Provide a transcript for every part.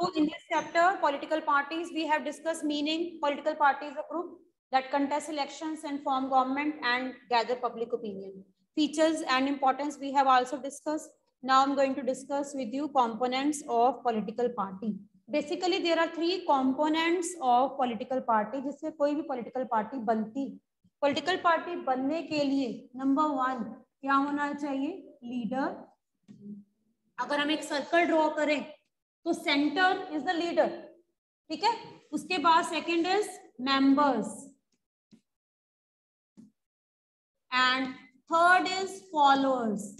So in this chapter, political parties, we have discussed meaning. Political party is a group that contest elections and form government and gather public opinion. Features and importance we have also discussed. Now I'm going to discuss with you components of political party. Basically, there are three components of political party जिससे कोई भी political party बनती political party बनने के लिए number one क्या होना चाहिए leader अगर हम एक सर्कल ड्रॉ करें तो सेंटर इज़ द लीडर ठीक है? उसके बाद second is members and third is followers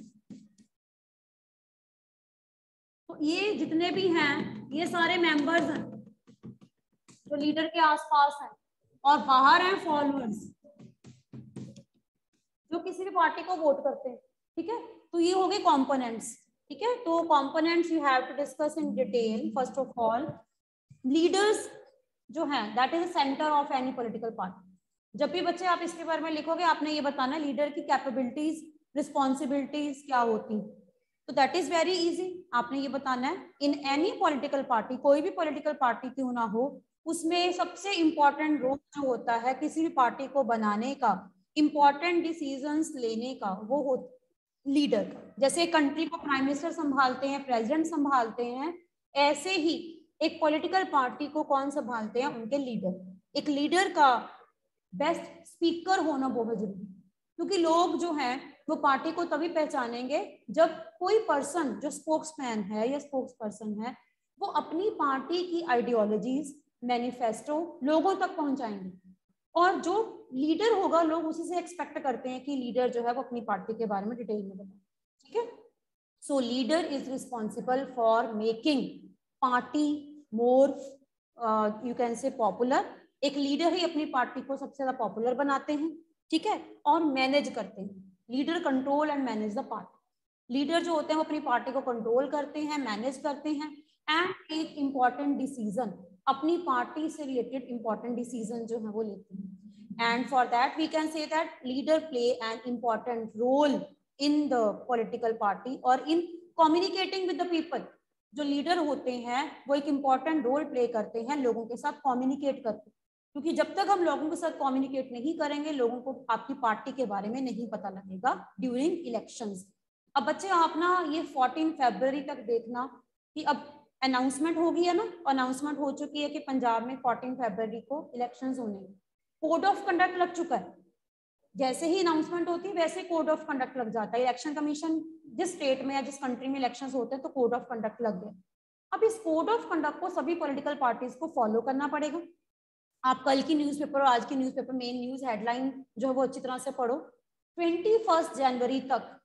तो ये जितने भी हैं, ये सारे मेंबर्स हैं, जो लीडर के आसपास हैं, और बाहर हैं फॉलोअर्स जो किसी भी पार्टी को वोट करते हैं। ठीक है? तो ये हो गए कॉम्पोनेंट्स ठीक है? तो components you have to discuss in detail first of all leaders जो है that is centre of any political party जब भी बच्चे आप इसके बारे में लिखोगे, आपने ये बताना लीडर की कैपेबिलिटीज रिस्पॉन्सिबिलिटीज क्या होती तो दैट इज़ वेरी इजी आपने ये बताना है इन एनी पॉलिटिकल पार्टी कोई भी पॉलिटिकल पार्टी क्यों ना हो, उसमें सबसे इंपॉर्टेंट रोल जो होता है किसी भी पार्टी को बनाने का इंपॉर्टेंट डिसीजंस लेने का, वो हो लीडर जैसे कंट्री को प्राइम मिनिस्टर संभालते हैं प्रेसिडेंट संभालते हैं, ऐसे ही एक पॉलिटिकल पार्टी को कौन संभालते हैं? उनके लीडर एक लीडर का बेस्ट स्पीकर होना बहुत ज़रूरी क्योंकि लोग जो हैं, वो पार्टी को तभी पहचानेंगे जब कोई पर्सन जो स्पोक्समैन है या स्पोक्स पर्सन है, वो अपनी पार्टी की आइडियोलॉजीज मैनिफेस्टो लोगों तक पहुंचाएँगे। और जो लीडर होगा, लोग उसी से एक्सपेक्ट करते हैं कि लीडर जो है वो अपनी पार्टी के बारे में डिटेल में बताए, ठीक है? So leader is responsible for making party more you can say popular एक लीडर ही अपनी पार्टी को सबसे ज़्यादा पॉपुलर बनाते हैं, ठीक है? और मैनेज करते हैं। Leader control and manage the party leader जो होते हैं वो अपनी पार्टी को कंट्रोल करते हैं मैनेज करते हैं एंड एक इंपॉर्टेंट डिसीज़न अपनी पार्टी से रिलेटेड इंपॉर्टेंट डिसीज़न जो है वो लेते हैं। And for that we can say that leader play an important role in the political party और in communicating with the people जो लीडर होते हैं, वो एक इंपॉर्टेंट रोल प्ले करते हैं, लोगों के साथ कम्युनिकेट करते क्योंकि जब तक हम लोगों के साथ कम्युनिकेट नहीं करेंगे, लोगों को आपकी पार्टी के बारे में नहीं पता लगेगा ड्यूरिंग इलेक्शंस अब बच्चे आप ना ये 14 फरवरी तक देखना कि अब अनाउंसमेंट होगी है ना? अनाउंसमेंट हो चुकी है कि पंजाब में 14 फरवरी को इलेक्शन होने। कोड ऑफ़ कंडक्ट लग चुका है। जैसे ही अनाउंसमेंट होती है, वैसे कोड ऑफ़ कंडक्ट लग जाता है। इलेक्शन कमीशन जिस स्टेट में या जिस कंट्री में इलेक्शन होते हैं तो कोड ऑफ़ कंडक्ट लग गए अब इस कोड ऑफ़ कंडक्ट को सभी पॉलिटिकल पार्टीज़ को फॉलो करना पड़ेगा। आप कल की न्यूज़पेपर और आज की न्यूज़पेपर मेन न्यूज़ हेडलाइन जो है वो अच्छी तरह से पढ़ो। ट्वेंटी फ़र्स्ट जनवरी तक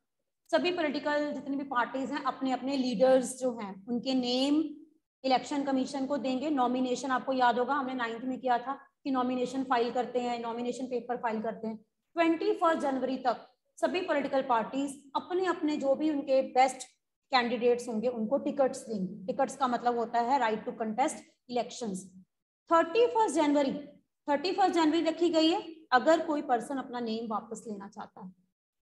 सभी पॉलिटिकल जितनी भी पार्टीज़ हैं अपने अपने लीडर्स जो हैं, उनके नेम इलेक्शन कमीशन को देंगे। नॉमिनेशन आपको याद होगा, हमने नाइन्थ में किया था। कि नॉमिनेशन फ़ाइल करते हैं नॉमिनेशन पेपर फ़ाइल करते हैं। ट्वेंटी जनवरी तक सभी पॉलिटिकल पार्टीज़ अपने अपने जो भी उनके बेस्ट कैंडिडेट्स होंगे, उनको टिकट्स देंगे। टिकट्स का मतलब होता है right to contest elections thirty first January thirty first जनवरी रखी गई है, अगर कोई पर्सन अपना नेम वापस लेना चाहता है।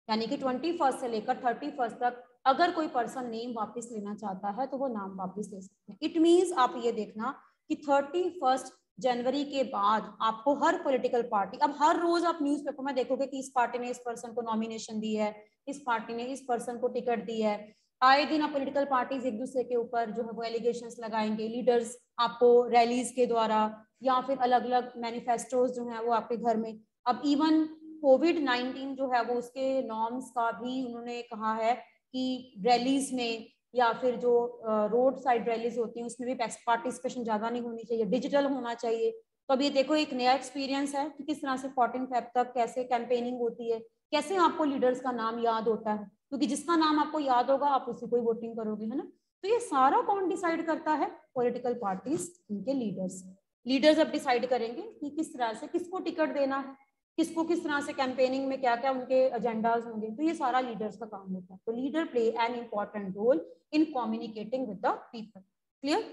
यानी कि ट्वेंटी फ़र्स्ट से लेकर थर्टी फ़र्स्ट तक अगर कोई पर्सन नेम वापस लेना चाहता है तो वो नाम वापस ले सकते हैं। इट मीन्स आप ये देखना कि थर्टी फ़र्स्ट जनवरी के बाद आपको हर पॉलिटिकल पार्टी अब हर रोज आप न्यूज़पेपर में देखोगे कि इस पार्टी ने इस पर्सन को नॉमिनेशन दी है, इस पार्टी ने इस पर्सन को टिकट दी है। आए दिन आप पोलिटिकल पार्टीज़ एक दूसरे के ऊपर जो है वो एलिगेशन लगाएँगे लीडर्स आपको रैलीज के द्वारा या फिर अलग अलग मैनिफेस्टोज जो है वो आपके घर में। अब इवन कोविड नाइनटीन जो है वो उसके नॉर्म्स का भी उन्होंने कहा है कि रैलीज में या फिर जो रोड साइड रैलीज होती हैं, उसमें भी पार्टिसिपेशन ज़्यादा नहीं होनी चाहिए डिजिटल होना चाहिए। तो अब ये देखो, एक नया एक्सपीरियंस है कि किस तरह से फोर्टीन फेब तक कैसे कैंपेनिंग होती है, कैसे आपको लीडर्स का नाम याद होता है, क्योंकि जिसका नाम आपको याद होगा, आप उसी को ही वोटिंग करोगे, है ना? तो ये सारा कौन डिसाइड करता है? पॉलिटिकल पार्टीज़ उनके लीडर्स लीडर्स अब डिसाइड करेंगे कि किस तरह से, किसको टिकट देना है। किसको किस तरह से कैंपेनिंग में क्या क्या उनके एजेंडाज होंगे? तो ये सारा लीडर्स का काम होता है। तो leader play an important role in communicating with the people clear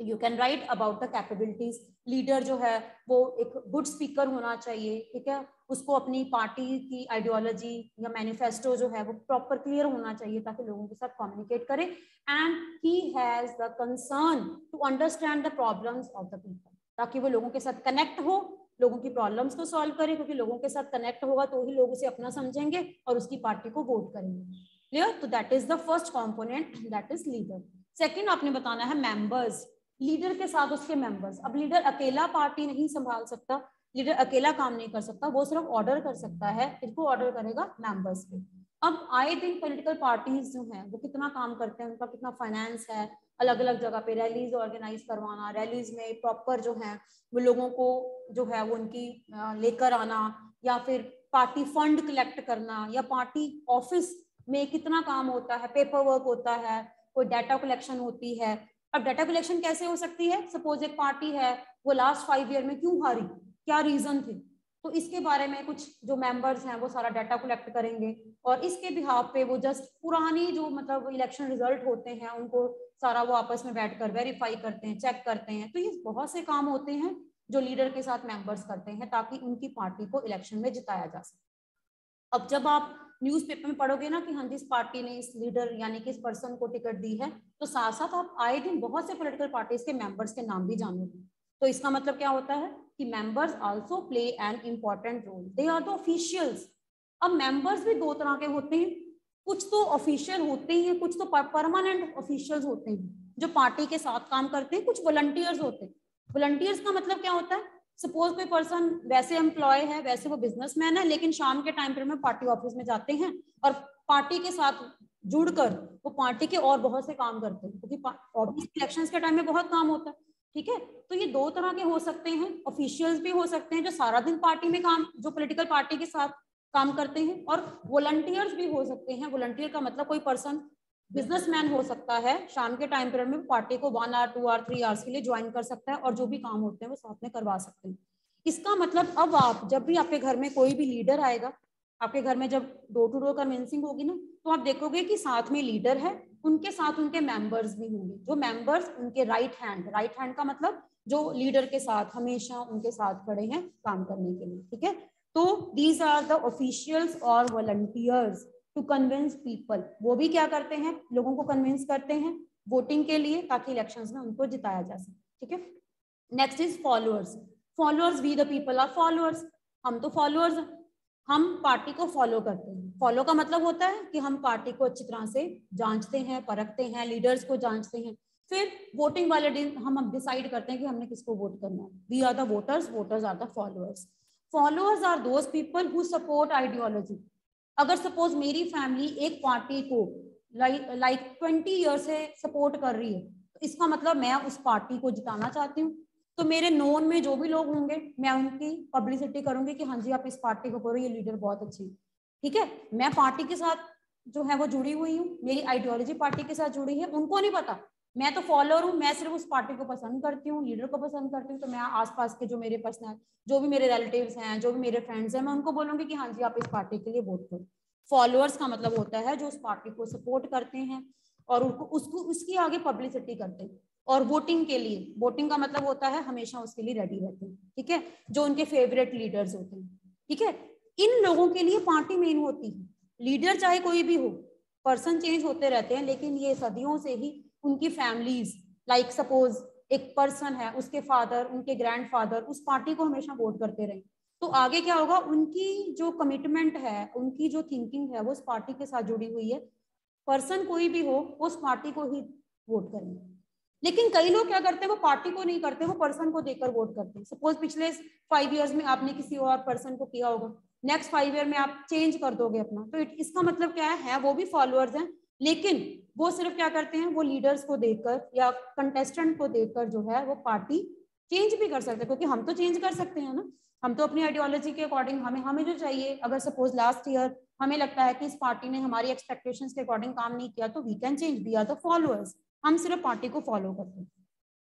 you can write about the capabilities leader जो है, वो एक गुड स्पीकर होना चाहिए, ठीक है? उसको अपनी पार्टी की आइडियोलॉजी या मैनिफेस्टो जो है, वो प्रॉपर क्लियर होना चाहिए ताकि लोगों के साथ कम्युनिकेट करे। And he has the concern to understand the problems of the people ताकि वो लोगों के साथ कनेक्ट हो लोगों की प्रॉब्लम्स को सॉल्व करें, क्योंकि लोगों के साथ कनेक्ट होगा तो ही लोग उसे अपना समझेंगे और उसकी पार्टी को वोट करेंगे। क्लियर तो that is the first component that is leader second आपने बताना है मेंबर्स लीडर के साथ उसके मेंबर्स अब लीडर अकेला पार्टी नहीं संभाल सकता लीडर अकेला काम नहीं कर सकता, वो सिर्फ़ ऑर्डर कर सकता है, इसको ऑर्डर करेगा मेंबर्स पे। अब आई थिंक पॉलिटिकल पार्टीज़ जो हैं, वो कितना काम करते हैं, उनका कितना फाइनेंस है अलग अलग जगह पे रैलीज ऑर्गेनाइज करवाना रैलीज में प्रॉपर जो है, वो लोगों को जो है वो उनकी लेकर आना या फिर पार्टी फंड कलेक्ट करना या पार्टी ऑफ़िस में कितना काम होता है पेपर वर्क होता है, कोई डाटा कलेक्शन होती है। अब डाटा कलेक्शन कैसे हो सकती है? सपोज़ एक पार्टी है, वो लास्ट फाइव ईयर में क्यों हारी? क्या रीजन थे? तो इसके बारे में कुछ जो मेंबर्स हैं, वो सारा डाटा कलेक्ट करेंगे और इसके बिहाव पे वो जस्ट पुरानी जो मतलब इलेक्शन रिज़ल्ट होते हैं, उनको सारा वो आपस में बैठ कर वेरीफाई करते हैं चेक करते हैं। तो ये बहुत से काम होते हैं जो लीडर के साथ मेंबर्स करते हैं ताकि उनकी पार्टी को इलेक्शन में जिताया जा सके। अब जब आप न्यूज़पेपर में पढ़ोगे ना कि हाँ जी, इस पार्टी ने इस लीडर यानी कि इस पर्सन को टिकट दी है तो साथ साथ आप आए दिन बहुत से पोलिटिकल पार्टीज़ के मेंबर्स के नाम भी जानोगे। तो इसका मतलब क्या होता है कि members also play an important role they are the officials अब मेंबर्स भी दो तरह के होते हैं। कुछ तो ऑफिशियल होते ही हैं, कुछ तो परमानेंट ऑफिशियल्स होते हैं, जो पार्टी के साथ काम करते हैं, कुछ वॉलंटियर्स होते हैं। वॉलंटियर्स का मतलब क्या होता है? सपोज़ कोई पर्सन वैसे एम्प्लॉय है, वैसे वो बिजनेसमैन है, लेकिन शाम के टाइम पर में पार्टी ऑफ़िस में जाते हैं और पार्टी के साथ जुड़कर वो पार्टी के और बहुत से काम करते हैं, क्योंकि ऑफ़िस इलेक्शंस के टाइम में बहुत काम होता है, ठीक है? तो ये दो तरह के हो सकते हैं ऑफिशियल्स भी हो सकते हैं, जो सारा दिन पार्टी में काम, जो पॉलिटिकल पार्टी के साथ काम करते हैं और वॉलंटियर्स भी हो सकते हैं। वॉलंटियर का मतलब कोई पर्सन बिजनेसमैन हो सकता है। शाम के टाइम पीरियड में पार्टी को one hour two hour three hours के लिए ज्वाइन कर सकता है और जो भी काम होते हैं वो साथ में करवा सकते हैं। इसका मतलब अब आप, जब भी आपके घर में कोई भी लीडर आएगा, आपके घर में जब डोर टू डोर कन्विंसिंग होगी ना तो आप देखोगे कि साथ में लीडर है, उनके साथ उनके मेंबर्स भी होंगे। जो मेंबर्स उनके राइट हैंड राइट हैंड का मतलब जो लीडर के साथ हमेशा उनके साथ खड़े हैं काम करने के लिए, ठीक है? तो दीज आर द ऑफिशियल्स और वॉलंटियर्स टू कन्विंस पीपल वो भी क्या करते हैं? लोगों को कन्विंस करते हैं वोटिंग के लिए ताकि इलेक्शंस में उनको जिताया जा सके, ठीक है? Next is followers followers we the people are followers हम तो फॉलोअर्स हम पार्टी को फॉलो करते हैं। फॉलो का मतलब होता है कि हम पार्टी को अच्छी तरह से जांचते हैं, परखते हैं लीडर्स को जांचते हैं। फिर वोटिंग वाले दिन हम डिसाइड करते हैं कि हमने किसको वोट करना है। We are the voters voters are the followers followers are those people who support ideology अगर सपोज़ मेरी फैमिली एक पार्टी को लाइक ट्वेंटी ईयर से सपोर्ट कर रही है तो इसका मतलब मैं उस पार्टी को जिताना चाहती हूँ। तो मेरे नोन में जो भी लोग होंगे, मैं उनकी पब्लिसिटी करूँगी कि हाँ जी, आप इस पार्टी को करो, ये लीडर बहुत अच्छी ठीक है? मैं पार्टी के साथ जो है वो जुड़ी हुई हूँ, मेरी आइडियोलॉजी पार्टी के साथ जुड़ी है, उनको नहीं पता। मैं तो फॉलोअर हूँ, मैं सिर्फ़ उस पार्टी को पसंद करती हूँ लीडर को पसंद करती हूँ तो मैं आसपास के जो मेरे पर्सनल जो भी मेरे रिलेटिव्स हैं, जो भी मेरे फ्रेंड्स हैं, मैं उनको बोलूँगी कि हाँ जी, आप इस पार्टी के लिए वोट करो। फॉलोअर्स का मतलब होता है जो उस पार्टी को सपोर्ट करते हैं और उनको, उसको, उसकी आगे पब्लिसिटी करते हैं। और वोटिंग के लिए वोटिंग का मतलब होता है हमेशा उसके लिए रेडी रहते हैं, ठीक है? जो उनके फेवरेट लीडर्स होते हैं, ठीक है? इन लोगों के लिए पार्टी मेन होती है। लीडर चाहे कोई भी हो पर्सन चेंज होते रहते हैं, लेकिन ये सदियों से ही उनकी फैमिलीज़ लाइक सपोज़ एक पर्सन है उसके फादर उनके ग्रैंडफादर उस पार्टी को हमेशा वोट करते रहे। तो आगे क्या होगा? उनकी जो कमिटमेंट है उनकी जो थिंकिंग है वो उस पार्टी के साथ जुड़ी हुई है। पर्सन कोई भी हो उस पार्टी को ही वोट करेंगे। लेकिन कई लोग क्या करते हैं वो पार्टी को नहीं करते वो पर्सन को देकर वोट करते हैं। सपोज़ पिछले फाइव इयर्स में आपने किसी और पर्सन को किया होगा। नेक्स्ट फाइव ईयर में आप चेंज कर दोगे अपना। तो इसका मतलब क्या है, है वो भी फॉलोअर्स हैं लेकिन वो सिर्फ़ क्या करते हैं, वो लीडर्स को देखकर या कंटेस्टेंट को देखकर जो है, वो पार्टी चेंज भी कर सकते हैं, क्योंकि हम तो चेंज कर सकते हैं ना। हम तो अपनी आइडियोलॉजी के अकॉर्डिंग हमें हमें जो चाहिए। अगर सपोज़ लास्ट ईयर हमें लगता है कि इस पार्टी ने हमारी एक्सपेक्टेशन के अकॉर्डिंग काम नहीं किया तो we can change we are the followers हम सिर्फ़ पार्टी को फॉलो करते हैं।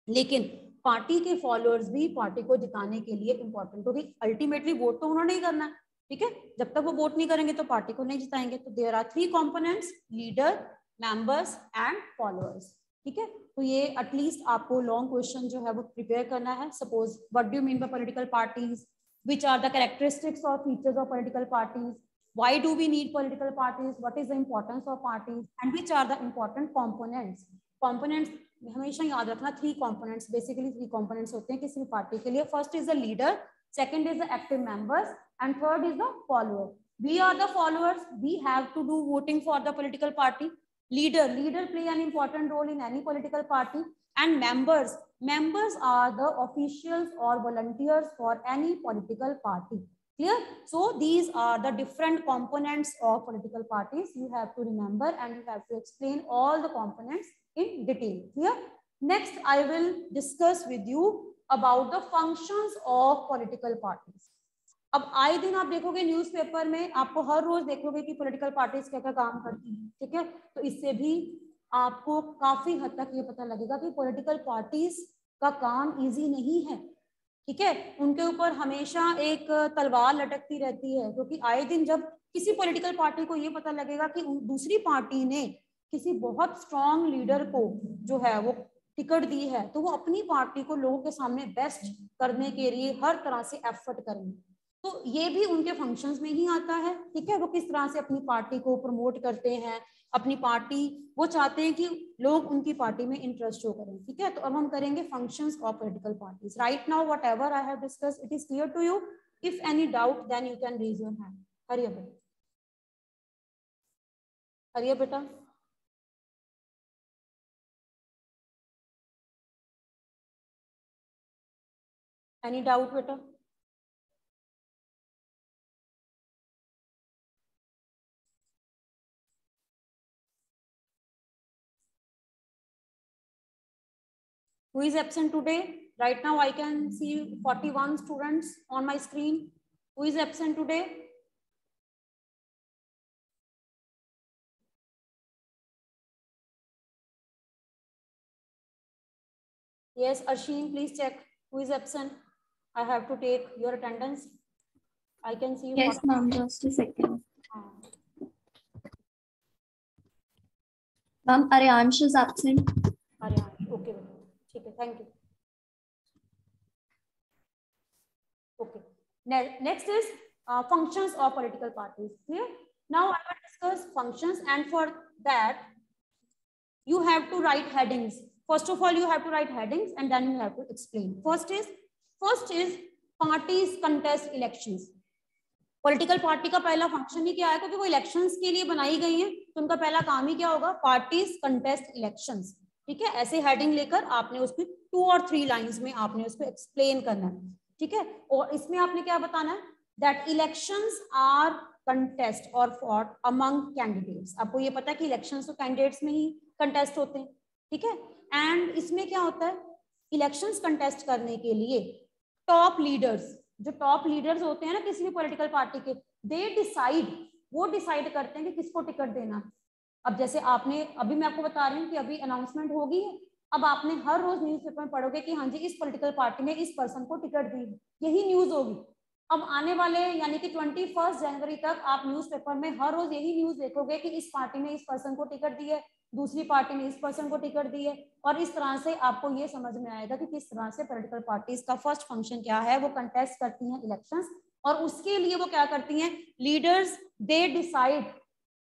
लेकिन पार्टी के फॉलोअर्स भी पार्टी को जिताने के लिए इंपॉर्टेंट क्योंकि अल्टीमेटली वोट तो उन्होंने ही करना है। ठीक है? जब तक वो वोट नहीं करेंगे तो पार्टी को नहीं जिताएँगे। तो there are three components leader members and followers ठीक है? तो ये एटलीस्ट आपको लॉन्ग क्वेश्चन जो है वो प्रिपेयर करना है। Suppose what do mean by political parties which are the characteristics or features of political parties? Why do we need political parties? What is the importance of parties? And which are the important components? Components, हमेशा याद रखना three components basically three components होते हैं किसी भी party के लिए। First is the leader second is the active members And third is the follower. We are the followers. We have to do voting for the political party. Leader, leader play an important role in any political party. And members, members are the officials or volunteers for any political party. Clear? So these are the different components of political parties. You have to remember and you have to explain all the components in detail. Clear? Next, I will discuss with you about the functions of political parties. अब आए दिन आप देखोगे newspaper में आपको हर रोज देखोगे कि political parties क्या क्या काम करती हैं, ठीक है? तो इससे भी आपको काफ़ी हद तक ये पता लगेगा कि पॉलिटिकल पार्टीज़ का काम इजी नहीं है, ठीक है? उनके ऊपर हमेशा एक तलवार लटकती रहती है, क्योंकि तो आए दिन जब किसी पॉलिटिकल पार्टी को ये पता लगेगा कि दूसरी पार्टी ने किसी बहुत स्ट्रॉन्ग लीडर को जो है वो टिकट दी है तो वो अपनी पार्टी को लोगों के सामने बेस्ट करने के लिए हर तरह से एफर्ट करेंगे। तो ये भी उनके फ़ंक्शंस में ही आता है, ठीक है? वो किस तरह से अपनी पार्टी को प्रमोट करते हैं, अपनी पार्टी वो चाहते हैं कि लोग उनकी पार्टी में इंटरेस्ट शो करें, ठीक है? तो अब हम करेंगे functions of political parties right now whatever I have discuss it is clear to you if any doubt then you can raise your hand Hariya बेटा हरिया बेटा एनी डाउट बेटा who is absent today? Right now i can see 41 students on my screen. Who is absent today? Yes Arshin, please check who is absent. I have to take your attendance. I can see yes ma'am just a second. Ah. Ma'am aryansh is absent thank you okay next is functions of political parties clear now I will discuss functions and for that you have to write headings first of all you have to write headings and then you have to explain first is first is parties contest elections political party का पहला function ही क्या है? क्योंकि वो election के लिए बनाई गई है तो उनका पहला काम ही क्या होगा? पार्टीज़ कंटेस्ट इलेक्शन ठीक है? ऐसे हेडिंग लेकर आपने उसकी टू और थ्री लाइंस में आपने उसको एक्सप्लेन करना है, ठीक है? और इसमें आपने क्या बताना है? दैट इलेक्शंस आर कंटेस्ट और फॉट अमंग कैंडिडेट्स आपको ये पता है कि इलेक्शंस तो कैंडिडेट्स में ही कंटेस्ट होते हैं, ठीक है? एंड इसमें क्या होता है? इलेक्शंस कंटेस्ट करने के लिए टॉप लीडर्स जो टॉप लीडर्स होते हैं ना किसी भी पॉलिटिकल पार्टी के दे डिसाइड वो डिसाइड करते हैं कि किसको टिकट देना अब जैसे आपने, अभी मैं आपको बता रही हूँ कि अभी अनाउंसमेंट होगी, अब आपने हर रोज न्यूज़पेपर में पढ़ोगे कि हाँ जी, इस पॉलिटिकल पार्टी ने इस पर्सन को टिकट दी। यही न्यूज़ होगी। अब आने वाले, यानी कि ट्वेंटी फ़र्स्ट जनवरी तक आप न्यूज़पेपर में हर रोज यही न्यूज़ देखोगे कि इस पार्टी ने इस पर्सन को टिकट दी है, दूसरी पार्टी ने इस पर्सन को टिकट दी है, और इस तरह से आपको ये समझ में आएगा कि किस तरह से पॉलिटिकल पार्टीज़ का फ़र्स्ट फ़ंक्शन क्या है, वो कंटेस्ट करती हैं इलेक्शंस और उसके लिए वो क्या करती हैं? Leaders they decide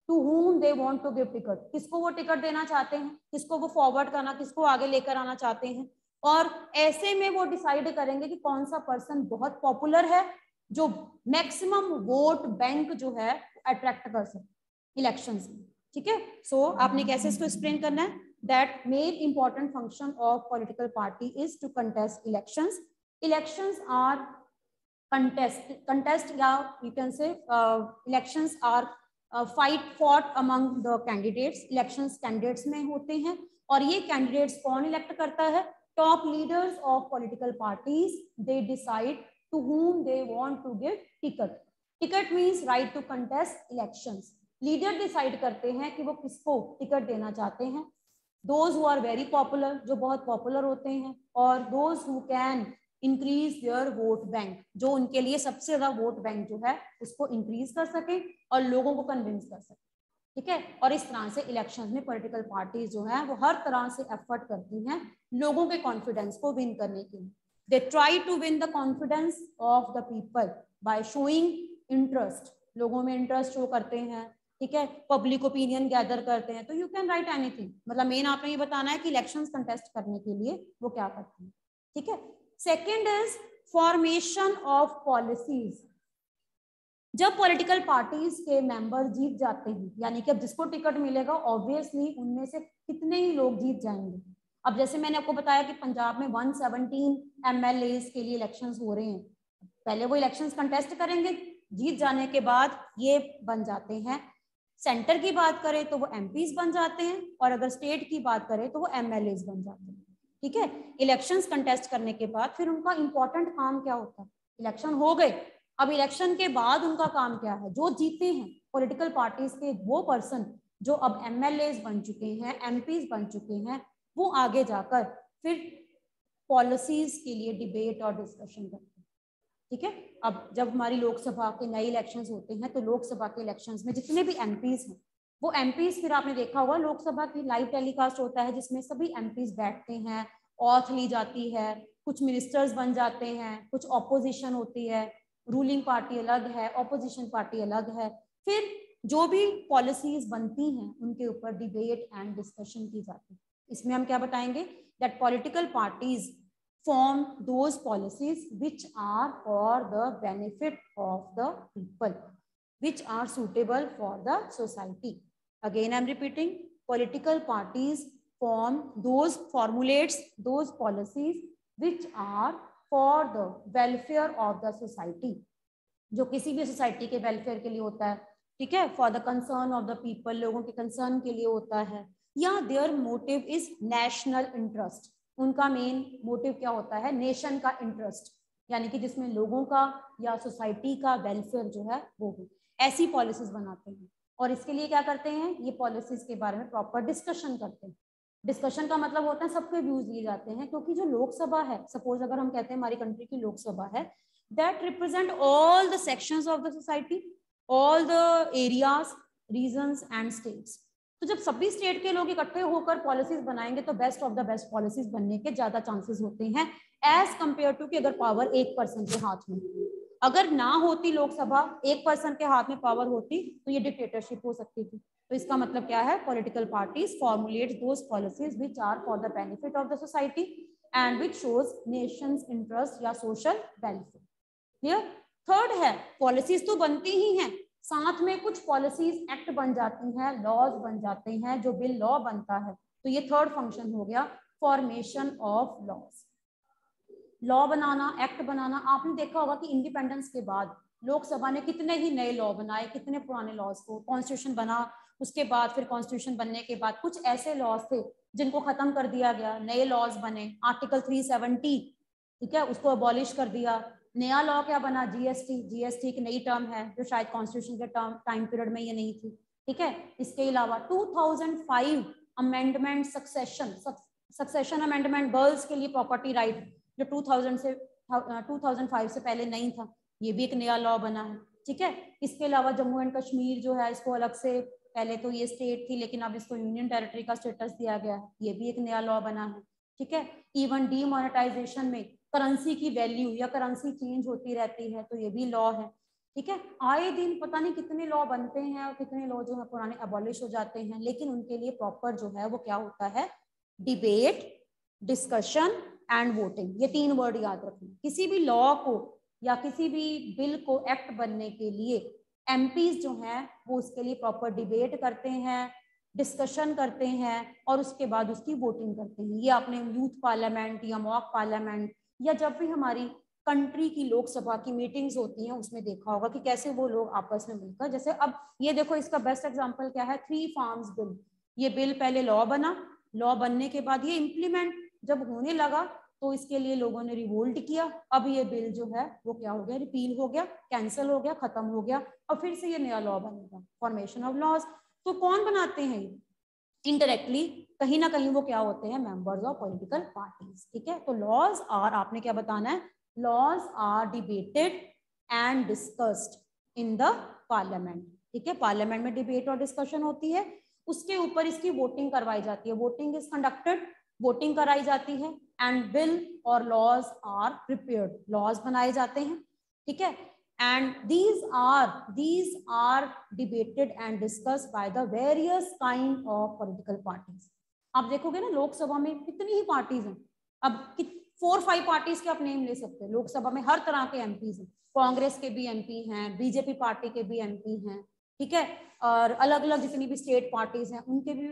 to whom they want to give ticket किसको वो टिकट देना चाहते हैं? किसको वो फॉरवर्ड करना, किसको आगे लेकर आना चाहते हैं? और ऐसे में वो डिसाइड करेंगे कि कौन सा पर्सन बहुत पॉपुलर है, जो मैक्सिमम वोट बैंक जो है अट्रैक्ट कर सके इलेक्शन में। ठीक है? सो आपने कैसे इसको एक्सप्लेन करना है? That main important function of political party is to contest elections elections are contest contest या you can say elections are fight fought among the candidates elections candidates में होते हैं। और ये कैंडिडेट्स कौन इलेक्ट करता है? Top leaders of political parties they decide to whom they want to give ticket ticket means right to contest elections leader decide करते हैं कि वो किसको टिकट देना चाहते हैं। Those who are very popular जो बहुत पॉपुलर होते हैं, और those who can increase their vote bank जो उनके लिए सबसे ज़्यादा वोट बैंक जो है, उसको इंक्रीज कर सके और लोगों को कन्विंस कर सके। ठीक है? और इस तरह से इलेक्शन में पॉलिटिकल पार्टीज़ जो है, वो हर तरह से एफर्ट करती हैं लोगों के कॉन्फिडेंस को विन करने के लिए। They try to win the confidence of the people by showing interest लोगों में इंटरेस्ट शो करते हैं, ठीक है? पब्लिक ओपिनियन गैदर करते हैं। तो यू कैन राइट एनीथिंग मतलब मेन आपने ये बताना है कि इलेक्शन कंटेस्ट करने के लिए वो क्या करते हैं। ठीक है? Second is formation of policies जब पॉलिटिकल पार्टीज़ के मेंबर जीत जाते हैं, यानी कि अब जिसको टिकट मिलेगा ऑब्वियसली उनमें से कितने ही लोग जीत जाएँगे। अब जैसे मैंने आपको बताया कि पंजाब में 117 एमएलए के लिए इलेक्शंस हो रहे हैं। पहले वो इलेक्शंस कंटेस्ट करेंगे, जीत जाने के बाद ये बन जाते हैं। सेंटर की बात करें तो वो एम बन जाते हैं, और अगर स्टेट की बात करें तो वो एम बन जाते हैं। ठीक है? इलेक्शंस कंटेस्ट करने के बाद फिर उनका इंपॉर्टेंट काम क्या होता है? इलेक्शन हो गए। अब इलेक्शन के बाद उनका काम क्या है? जो जीते हैं पॉलिटिकल पार्टीज़ के वो पर्सन जो अब एम बन चुके हैं एम बन चुके हैं, वो आगे जाकर फिर पॉलिसीज़ के लिए डिबेट और डिस्कशन करते हैं। ठीक है? अब जब हमारी लोकसभा के नए इलेक्शंस होते हैं तो लोकसभा के इलेक्शंस में जितने भी एम हैं वो एम फिर आपने देखा होगा, लोकसभा की लाइव टेलीकास्ट होता है जिसमें सभी एम बैठते हैं ऑथ ली जाती है, कुछ मिनिस्टर्स बन जाते हैं, कुछ ऑपोजिशन होती है रूलिंग पार्टी अलग है ऑपोजिशन पार्टी अलग है। फिर जो भी पॉलिसीज़ बनती हैं, उनके ऊपर डिबेट एंड डिस्कशन की जाती है। इसमें हम क्या बताएँगे? That political parties form those policies which are for the benefit of the people which are suitable for the society again, i'm repeating, political parties form those formulates, those policies which are for the welfare of the society, जो किसी भी society के welfare के लिए होता है, ठीक है? For the concern of the people लोगों के कंसर्न के लिए होता है। या their motive is national interest उनका मेन मोटिव क्या होता है? नेशन का इंटरेस्ट यानी कि जिसमें लोगों का या सोसाइटी का वेलफेयर जो है, वो हो ऐसी पॉलिसीज़ बनाते हैं। और इसके लिए क्या करते हैं? ये पॉलिसीज़ के बारे में प्रॉपर डिस्कशन करते हैं। डिस्कशन का मतलब होता है सबके व्यूज़ लिए जाते हैं, क्योंकि जो लोकसभा है सपोज़ अगर हम कहते हैं हमारी कंट्री की लोकसभा है that represent all the sections of the society all the areas region and states तो जब सभी स्टेट के लोग इकट्ठे होकर पॉलिसीज़ बनाएँगे तो best of the best policies बनने के ज़्यादा चांसेस होते हैं। एज कंपेयर टू की अगर पावर एक पर्सन के हाथ में अगर ना होती लोकसभा, एक पर्सन के हाथ में पावर होती तो ये डिक्टेटरशिप हो सकती थी। तो इसका मतलब क्या है? Political parties formulate those policies which are for the benefit of the society and which shows nations interest या सोशल बेनिफिट क्लियर थर्ड है पॉलिसीज़ तो बनती ही हैं। साथ में कुछ पॉलिसीज़ एक्ट बन जाती हैं लॉज बन जाते हैं, जो बिल लॉ बनता है। तो ये थर्ड फ़ंक्शन हो गया फॉर्मेशन ऑफ़ लॉज लॉ बनाना एक्ट बनाना, आपने देखा होगा कि इंडिपेंडेंस के बाद लोकसभा ने कितने ही नए लॉ बनाए, कितने पुराने लॉज को कॉन्स्टिट्यूशन बना, उसके बाद फिर कॉन्स्टिट्यूशन बनने के बाद कुछ ऐसे लॉज थे जिनको खत्म कर दिया गया, नए लॉज बने आर्टिकल 370 ठीक है, उसको अबॉलिश कर दिया। नया लॉ क्या बना? जीएसटी जीएसटी एक नई टर्म है, जो शायद कॉन्स्टिट्यूशन के टर्म टाइम पीरियड में ये नहीं थी, ठीक है? इसके अलावा 2005 amendment succession succession amendment girls के लिए प्रॉपर्टी राइट जो 2000 से uh, 2005 से पहले नहीं था ये भी एक नया लॉ बना है ठीक है? इसके अलावा जम्मू एंड कश्मीर जो है इसको अलग से पहले तो ये स्टेट थी लेकिन अब इसको यूनियन टेरिटरी का स्टेटस दिया गया है ये भी एक नया लॉ बना है ठीक है? इवन डीमोनेटाइजेशन में करेंसी की वैल्यू या करेंसी चेंज होती रहती है तो ये भी लॉ है ठीक है? आए दिन पता नहीं कितने लॉ बनते हैं और कितने लॉ जो है पुराने अबॉलिश हो जाते हैं लेकिन उनके लिए प्रॉपर जो है वो क्या होता है? डिबेट डिस्कशन एंड वोटिंग ये तीन वर्ड याद रखना। किसी भी लॉ को या किसी भी बिल को एक्ट बनने के लिए एम जो हैं, वो उसके लिए प्रॉपर डिबेट करते हैं डिस्कशन करते हैं और उसके बाद उसकी वोटिंग करते हैं। ये आपने यूथ पार्लियामेंट या मॉक पार्लियामेंट या जब भी हमारी कंट्री की लोकसभा की मीटिंग्स होती हैं, उसमें देखा होगा कि कैसे वो लोग आपस में मिलकर, जैसे अब ये देखो इसका बेस्ट एग्जांपल क्या है? थ्री फार्म्स बिल ये बिल पहले लॉ बना। लॉ बनने के बाद ये इम्प्लीमेंट जब होने लगा तो इसके लिए लोगों ने रिवोल्ट किया। अब ये बिल जो है, वो क्या हो गया? रिपील हो गया कैंसिल हो गया, खत्म हो गया। और फिर से ये नया लॉ बनेगा फॉर्मेशन ऑफ़ लॉज तो कौन बनाते हैं इनडायरेक्टली कहीं ना कहीं वो क्या होते हैं? मेंबर्स ऑफ़ पॉलिटिकल पार्टीज़ ठीक है? तो लॉज आर आपने क्या बताना है? Laws are debated and discussed in the parliament ठीक है? पार्लियामेंट में डिबेट और डिस्कशन होती है। उसके ऊपर इसकी वोटिंग करवाई जाती है। वोटिंग इज़ कंडक्टेड वोटिंग कराई जाती है एंड बिल और लॉज आर प्रिपेयर्ड लॉज बनाए जाते हैं, ठीक है? And these are these are debated and discuss by the various kind of political parties आप देखोगे ना, लोकसभा में कितनी ही पार्टीज़ हैं। अब फोर फाइव पार्टीज़ के आप नेम ले सकते हैं। लोकसभा में हर तरह के एमपीज हैं। कांग्रेस के भी एमपी हैं बीजेपी पार्टी के भी एमपी हैं, ठीक है? और अलग अलग जितनी भी स्टेट पार्टीज़ हैं, उनके भी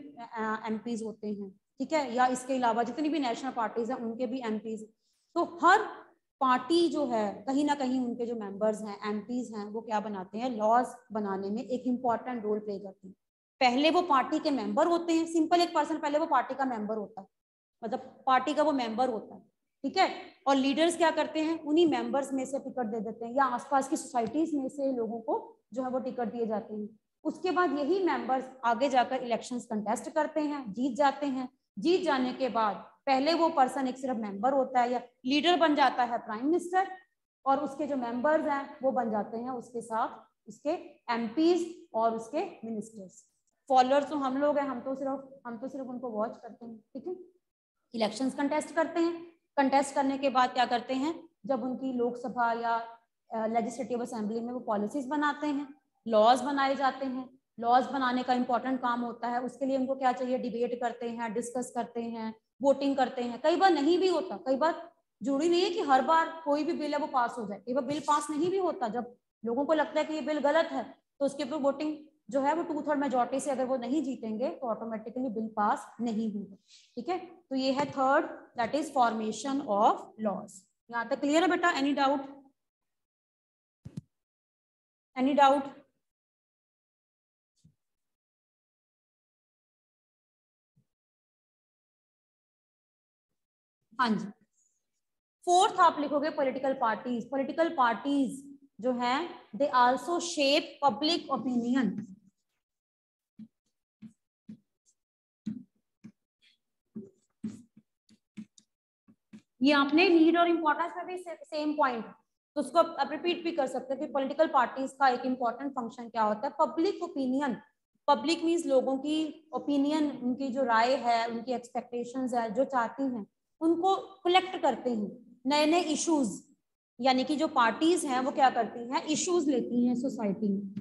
एमपीज होते हैं। ठीक है? या इसके अलावा जितनी भी नेशनल पार्टीज़ हैं, उनके भी एमपीज तो हर पार्टी जो है, कहीं ना कहीं उनके जो मेंबर्स हैं एमपीज हैं, वो क्या बनाते हैं? लॉज बनाने में एक इंपॉर्टेंट रोल प्ले करते हैं। पहले वो पार्टी के मेंबर होते हैं। सिंपल एक पर्सन पहले वो पार्टी का मेंबर होता है। मतलब पार्टी का वो मेंबर होता है। ठीक है? और लीडर्स क्या करते हैं? उन्हीं मेंबर्स में से टिकट दे देते हैं। या आसपास की सोसाइटीज में से लोगों को जो है वो टिकट दिए जाते हैं। उसके बाद यही मेंबर्स आगे जाकर इलेक्शंस कंटेस्ट करते हैं, जीत जाते हैं। जीत जाने के बाद पहले वो पर्सन एक सिर्फ़ मेंबर होता है या लीडर बन जाता है प्राइम मिनिस्टर और उसके जो मेंबर्स हैं, वो बन जाते हैं उसके साथ उसके एमपीज और उसके मिनिस्टर्स फॉलोअर्स तो हम लोग हैं, हम तो सिर्फ़, हम तो सिर्फ़ उनको वॉच करते हैं, ठीक है? इलेक्शंस कंटेस्ट करते हैं। कंटेस्ट करने के बाद क्या करते हैं? जब उनकी लोकसभा या लेजिस्लेटिव असेंबली में वो पॉलिसीज़ बनाते हैं लॉज बनाए जाते हैं। लॉज बनाने का इंपॉर्टेंट काम होता है, उसके लिए उनको क्या चाहिए? डिबेट करते हैं डिस्कस करते हैं वोटिंग करते हैं। कई बार नहीं भी होता, कई बार ज़रूरी नहीं है कि हर बार कोई भी बिल है वो पास हो जाए। कई बार बिल पास नहीं भी होता, जब लोगों को लगता है कि ये बिल गलत है तो उसके ऊपर वोटिंग जो है वो टू थर्ड मेजोरिटी से अगर वो नहीं जीतेंगे तो ऑटोमेटिकली बिल पास नहीं होगा। ठीक है? तो ये है third that is formation of laws यहाँ तक क्लियर है बेटा? एनी डाउट एनी डाउट हाँ जी। फोर्थ आप लिखोगे पॉलिटिकल पार्टीज़ पॉलिटिकल पार्टीज़ जो है they also shape public opinion ये आपने नीड और इम्पोर्टेंस में भी सेम पॉइंट तो उसको आप रिपीट भी कर सकते हैं कि पॉलिटिकल पार्टीज़ का एक इंपॉर्टेंट फ़ंक्शन क्या होता है? पब्लिक ओपिनियन पब्लिक मीन्स लोगों की ओपिनियन उनकी जो राय है, उनकी एक्सपेक्टेशंस है, जो चाहती हैं। उनको कलेक्ट करते हैं। नए नए इश्यूज़ यानी कि जो पार्टीज़ हैं, वो क्या करती हैं? इश्यूज़ लेती हैं सोसाइटी में।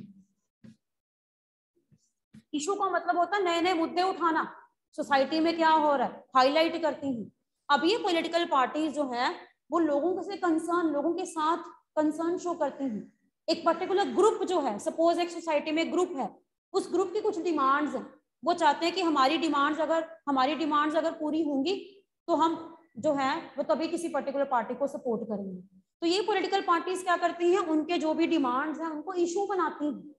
इशू का मतलब होता है नए नए मुद्दे उठाना। सोसाइटी में क्या हो रहा है? हाईलाइट करती हैं। अब ये पॉलिटिकल पार्टीज़ जो है, वो लोगों से कंसर्न लोगों के साथ कंसर्न शो करती हैं। एक पर्टिकुलर ग्रुप जो है सपोज़ एक सोसाइटी में ग्रुप है, उस ग्रुप की कुछ डिमांड्स हैं। वो चाहते हैं कि हमारी डिमांड्स अगर, हमारी डिमांड्स अगर पूरी होंगी तो हम जो है, वो तभी किसी पर्टिकुलर पार्टी को सपोर्ट करेंगे। तो ये पॉलिटिकल पार्टीज़ क्या करती हैं? उनके जो भी डिमांड्स हैं, उनको इशू बनाती हैं।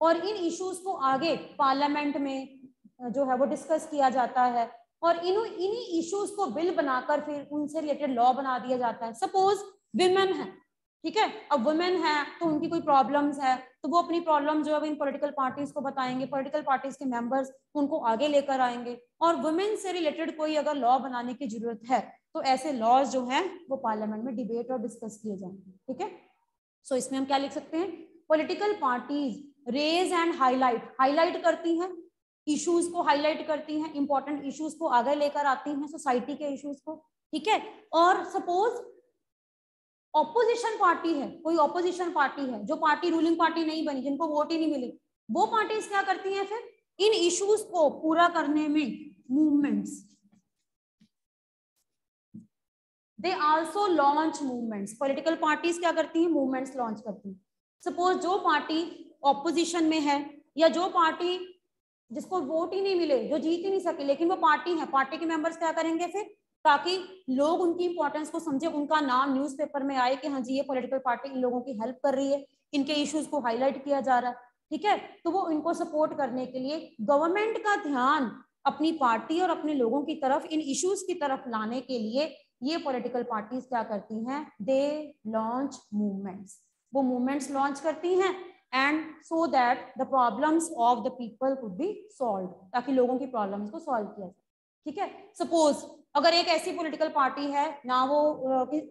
और इन इश्यूज़ को आगे पार्लियामेंट में जो है, वो डिस्कस किया जाता है। और इन इन्हीं इश्यूज़ को बिल बनाकर फिर उनसे रिलेटेड लॉ बना दिया जाता है। सपोज़ विमेन है, ठीक है? अब वुमेन है तो उनकी कोई प्रॉब्लम्स है। तो वो अपनी प्रॉब्लम जो है इन पॉलिटिकल पार्टीज़ को बताएँगे पॉलिटिकल पार्टीज़ के मेंबर्स उनको आगे लेकर आएँगे। और वुमेन से रिलेटेड कोई अगर लॉ बनाने की ज़रूरत है तो ऐसे लॉज जो है, वो पार्लियामेंट में डिबेट और डिस्कस किए जाएँगे, ठीक है? सो इसमें हम क्या लिख सकते हैं? Political parties raise and highlight highlight करती हैं इश्यूज़ को हाईलाइट करती हैं इंपॉर्टेंट इश्यूज़ को आगे लेकर आती हैं सोसाइटी के इश्यूज़ को, ठीक है? और सपोज़ ऑपोजिशन पार्टी है, कोई ऑपोजिशन पार्टी है, जो पार्टी रूलिंग पार्टी नहीं बनी, जिनको वोट ही नहीं मिली, वो पार्टीज़ क्या करती हैं फिर? इन इश्यूज़ को पूरा करने में movements they also launch movements political parties क्या करती हैं? मूवमेंट्स लॉन्च करती हैं. सपोज़ जो पार्टी ऑपोजिशन में है, या जो पार्टी जिसको वोट ही नहीं मिले, जो जीत ही नहीं सके, लेकिन वो पार्टी है पार्टी के मेंबर्स क्या करेंगे फिर? ताकि लोग उनकी इंपॉर्टेंस को समझे, उनका नाम न्यूज़पेपर में आए कि हाँ जी, ये पॉलिटिकल पार्टी इन लोगों की हेल्प कर रही है, इनके इश्यूज़ को हाईलाइट किया जा रहा है, ठीक है? तो वो इनको सपोर्ट करने के लिए गवर्नमेंट का ध्यान अपनी पार्टी और अपने लोगों की तरफ़, इन इश्यूज़ की तरफ़ लाने के लिए ये पॉलिटिकल पार्टीज़ क्या करती हैं? दे लॉन्च मूवमेंट्स वो मूवमेंट्स लॉन्च करती हैं and so that the problems of the people could be solve ताकि लोगों की प्रॉब्लम्स को सॉल्व किया जाए, ठीक है? सपोज़ अगर एक ऐसी पॉलिटिकल पार्टी है, ना वो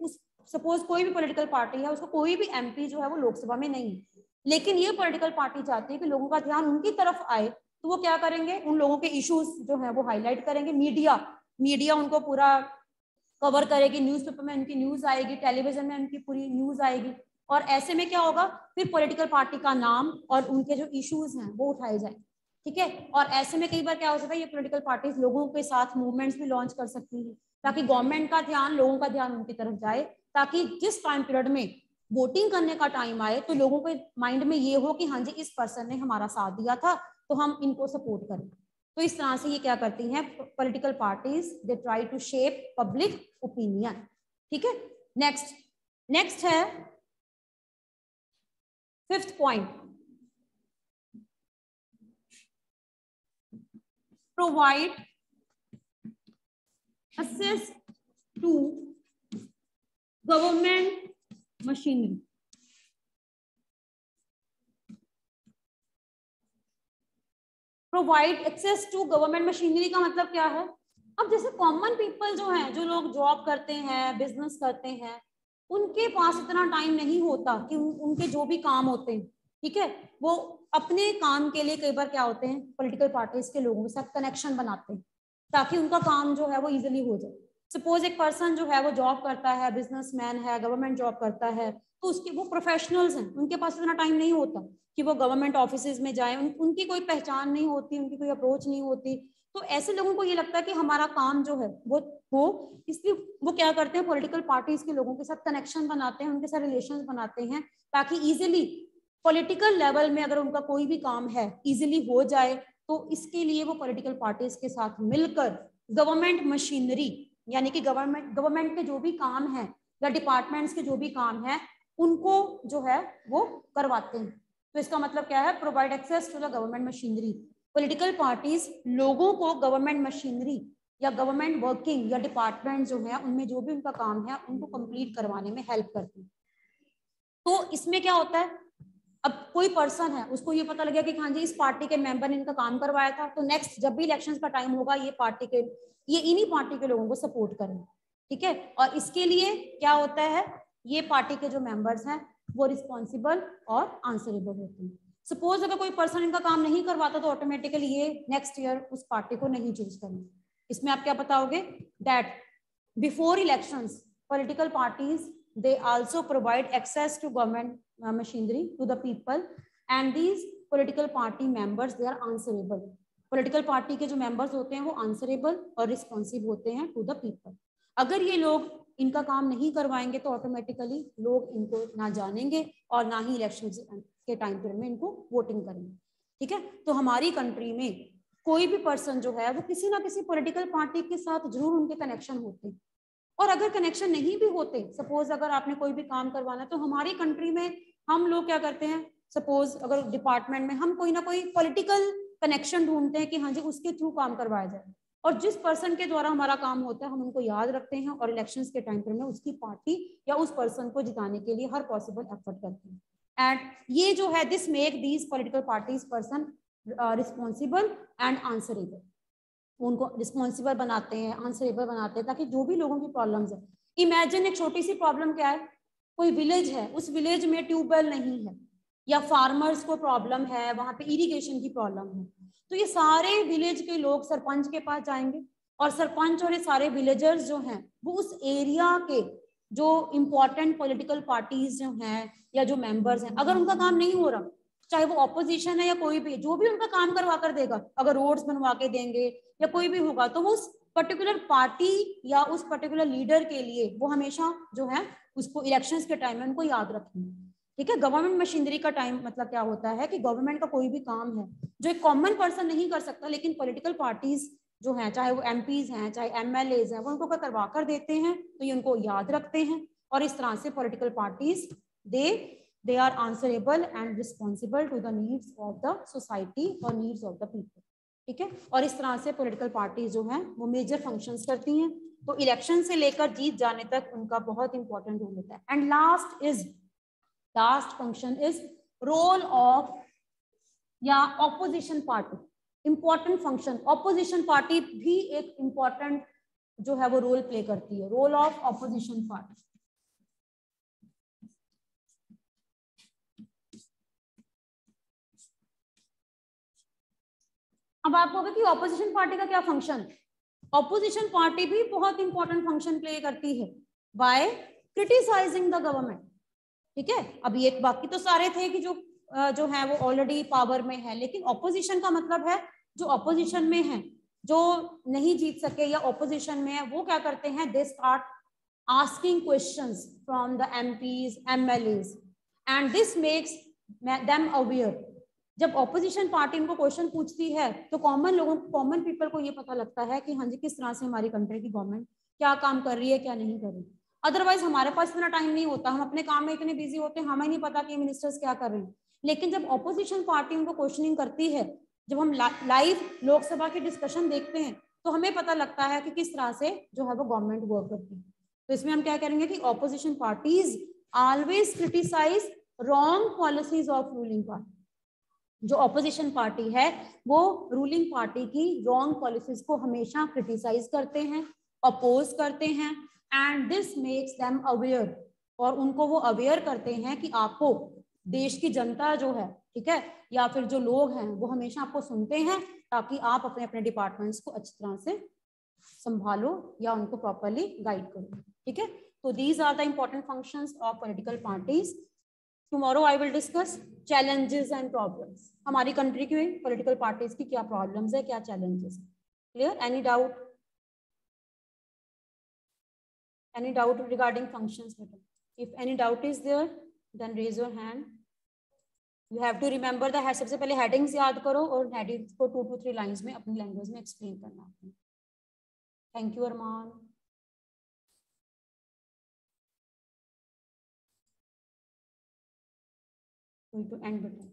उस सपोज़ कोई भी पॉलिटिकल पार्टी है, उसको कोई भी एमपी जो है वो लोकसभा में नहीं लेकिन ये पॉलिटिकल पार्टी चाहती है कि लोगों का ध्यान उनकी तरफ़ आए तो वो क्या करेंगे? उन लोगों के इश्यूज़ जो है वो हाईलाइट करेंगे। मीडिया मीडिया उनको पूरा कवर करेगी। न्यूज़पेपर में उनकी न्यूज़ आएगी टेलीविज़न में उनकी पूरी न्यूज़ आएगी। और ऐसे में क्या होगा? फिर पॉलिटिकल पार्टी का नाम और उनके जो इश्यूज़ हैं वो उठाए जाए ठीक है? और ऐसे में कई बार क्या हो सकता है ये पॉलिटिकल पार्टीज़ लोगों के साथ मूवमेंट्स भी लॉन्च कर सकती हैं, ताकि गवर्नमेंट का ध्यान, लोगों का ध्यान उनकी तरफ़ जाए, ताकि जिस टाइम पीरियड में वोटिंग करने का टाइम आए तो लोगों के माइंड में ये हो कि हाँ जी, इस पर्सन ने हमारा साथ दिया था तो हम इनको सपोर्ट करें। तो इस तरह से ये क्या करती हैं political parties they try to shape public opinion ठीक है? नेक्स्ट नेक्स्ट है fifth point provide access to government machinery. Provide access to government machinery का मतलब क्या है? अब जैसे कॉमन पीपल जो हैं जो लोग जॉब करते हैं बिज़नेस करते हैं उनके पास इतना टाइम नहीं होता कि उन, उनके जो भी काम होते हैं ठीक है? वो अपने काम के लिए कई बार क्या होते हैं पॉलिटिकल पार्टीज़ के लोगों के साथ कनेक्शन बनाते हैं ताकि उनका काम जो है वो इजिली हो जाए। सपोज़ एक पर्सन जो है वो जॉब करता है बिजनेसमैन है गवर्नमेंट जॉब करता है तो उसके वो प्रोफेशनल्स हैं उनके पास इतना टाइम नहीं होता कि वो गवर्नमेंट ऑफ़िस में जाए उन, उनकी कोई पहचान नहीं होती उनकी कोई अप्रोच नहीं होती। तो ऐसे लोगों को ये लगता है कि हमारा काम जो है वो हो इसलिए वो क्या करते हैं पॉलिटिकल पार्टीज़ के लोगों के साथ कनेक्शन बनाते हैं उनके साथ रिलेशन बनाते हैं ताकि इजिली पॉलिटिकल लेवल में अगर उनका कोई भी काम है इजिली हो जाए तो इसके लिए वो पॉलिटिकल पार्टीज़ के साथ मिलकर गवर्नमेंट मशीनरी यानी कि गवर्नमेंट गवर्नमेंट के जो भी काम है, या डिपार्टमेंट्स के जो भी काम है, उनको जो है वो करवाते हैं। तो इसका मतलब क्या है? Provide access to the government machinery political parties लोगों को गवर्नमेंट मशीनरी या गवर्नमेंट वर्किंग या डिपार्टमेंट जो है, उनमें जो भी उनका काम है, उनको कंप्लीट करवाने में हेल्प करती है। तो इसमें क्या होता है? अब कोई पर्सन है, उसको ये पता लग गया कि हाँ जी, इस पार्टी के मेंबर ने इनका काम करवाया था तो नेक्स्ट जब भी इलेक्शन का टाइम होगा, ये पार्टी के, ये इन्हीं पार्टी के लोगों को सपोर्ट करें ठीक है? और इसके लिए क्या होता है, ये पार्टी के जो मेंबर्स हैं, वो रिस्पॉन्सिबल और आंसरेबल होते हैं। सपोज़ अगर कोई पर्सन इनका काम नहीं करवाता तो ऑटोमेटिकली ये नेक्स्ट ईयर उस पार्टी को नहीं चूज़ करना। इसमें आप क्या बताओगे? That before election political parties they also provide access to government uh, machinery to the people. And these political party members they are answerable. Political party के जो members होते हैं वो answerable और responsive होते हैं to the people. अगर ये लोग इनका काम नहीं करवाएँगे तो ऑटोमेटिकली लोग इनको ना जानेंगे और ना ही इलेक्शन के टाइम पीरियड में इनको वोटिंग करेंगे। ठीक है? तो हमारी कंट्री में कोई भी पर्सन जो है वो किसी ना किसी पॉलिटिकल पार्टी के साथ ज़रूर उनके कनेक्शन होते। हैं और अगर कनेक्शन नहीं भी होते सपोज़ अगर आपने कोई भी काम करवाना तो हमारी कंट्री में हम लोग क्या करते हैं सपोज़ अगर डिपार्टमेंट में हम कोई ना कोई पॉलिटिकल कनेक्शन ढूंढते हैं कि हाँ जी, उसके थ्रू काम करवाया जाए। और जिस पर्सन के द्वारा हमारा काम होता है, हम उनको याद रखते हैं और इलेक्शन के टाइम पर में उसकी पार्टी या उस पर्सन को जिताने के लिए हर पॉसिबल एफर्ट करते हैं। एंड ये जो है this make these political parties person responsible and answerable उनको रिस्पॉन्सिबल बनाते हैं आंसरेबल बनाते हैं, ताकि जो भी लोगों की प्रॉब्लम्स है। इमेजिन एक छोटी सी प्रॉब्लम क्या है? कोई विलेज है, उस विलेज में ट्यूबवेल नहीं है, या फार्मर्स को प्रॉब्लम है, वहाँ पे इरिगेशन की प्रॉब्लम है तो ये सारे विलेज के लोग सरपंच के पास जाएँगे, और सरपंच और ये सारे विलेजर्स जो हैं, वो उस एरिया के जो इम्पोर्टेंट पॉलिटिकल पार्टीज़ जो हैं, या जो मेंबर्स हैं, अगर उनका काम नहीं हो रहा, चाहे वो ऑपोजिशन है या कोई भी, जो भी उनका काम करवा कर देगा, अगर रोड्स बनवा के देंगे, या कोई भी होगा तो वो उस पर्टिकुलर पार्टी या उस पर्टिकुलर लीडर के लिए, वो हमेशा जो है उसको इलेक्शंस के टाइम में उनको याद रखेंगे ठीक है? गवर्नमेंट मशीनरी का टाइम मतलब क्या होता है कि गवर्नमेंट का कोई भी काम है, जो एक कॉमन पर्सन नहीं कर सकता, लेकिन पॉलिटिकल पार्टीज़ जो है, चाहे वो एम हैं, चाहे एम हैं, वो उनको करवा कर देते हैं तो ये उनको याद रखते हैं और इस तरह से political parties they they are answerable and responsible to the needs of the society or needs of the people ठीक है? और इस तरह से पॉलिटिकल पार्टीज़ जो है, वो मेजर फ़ंक्शंस करती हैं। तो इलेक्शन से लेकर जीत जाने तक उनका बहुत इंपॉर्टेंट रोल होता है। And last is last function is role of या opposition party important function opposition party भी एक इंपॉर्टेंट जो है वो रोल प्ले करती है। रोल ऑफ़ ऑपोजिशन पार्टी अब आपको होगा कि ऑपोजिशन पार्टी का क्या फ़ंक्शन ऑपोजिशन पार्टी भी बहुत इंपॉर्टेंट फ़ंक्शन प्ले करती है बाय क्रिटिसाइजिंग द गवर्नमेंट ठीक है? अभी एक बाकी तो सारे थे कि जो जो है वो ऑलरेडी पावर में है, लेकिन ऑपोजिशन का मतलब है जो ऑपोजिशन में है, जो नहीं जीत सके या ऑपोजिशन में है, वो क्या करते हैं? They start asking question from the MPs MLAs and this makes them aware जब ऑपोजिशन पार्टी उनको क्वेश्चन पूछती है तो कॉमन लोगों कॉमन पीपल को ये पता लगता है कि हाँ जी, किस तरह से हमारी कंट्री की गवर्नमेंट क्या काम कर रही है, क्या नहीं कर रही। अदरवाइज़ हमारे पास इतना टाइम नहीं होता। हम अपने काम में इतने बिज़ी होते हैं, हमें नहीं पता कि मिनिस्टर्स क्या कर रहे हैं। लेकिन जब ऑपोजिशन पार्टी उनको क्वेश्चनिंग करती है, जब हम लाइव लोकसभा की डिस्कशन देखते हैं तो हमें पता लगता है कि किस तरह से जो है वो गवर्नमेंट वर्क करती है। तो इसमें हम क्या करेंगे कि opposition parties always criticise wrong policies of ruling party जो ऑपोजिशन पार्टी है, वो रूलिंग पार्टी की रॉन्ग पॉलिसीज़ को हमेशा क्रिटिसाइज करते हैं अपोज करते हैं and this makes them aware और उनको वो अवेयर करते हैं कि आपको देश की जनता जो है, ठीक है, या फिर जो लोग हैं, वो हमेशा आपको सुनते हैं, ताकि आप अपने अपने डिपार्टमेंट्स को अच्छी तरह से संभालो या उनको प्रॉपरली गाइड करो, ठीक है? तो these are the important functions of political parties tomorrow I will discuss challenges and problems हमारी कंट्री की पोलिटिकल पार्टीज़ की क्या प्रॉब्लम्स है, क्या challenges clear any doubt any doubt regarding function if any doubt is there then raise your hand you have to remember that पहले headings याद करो और हेडिंग्स को टू टू थ्री लाइंस में अपनी लैंग्वेज में एक्सप्लेन करना। Thank you Arman going to end button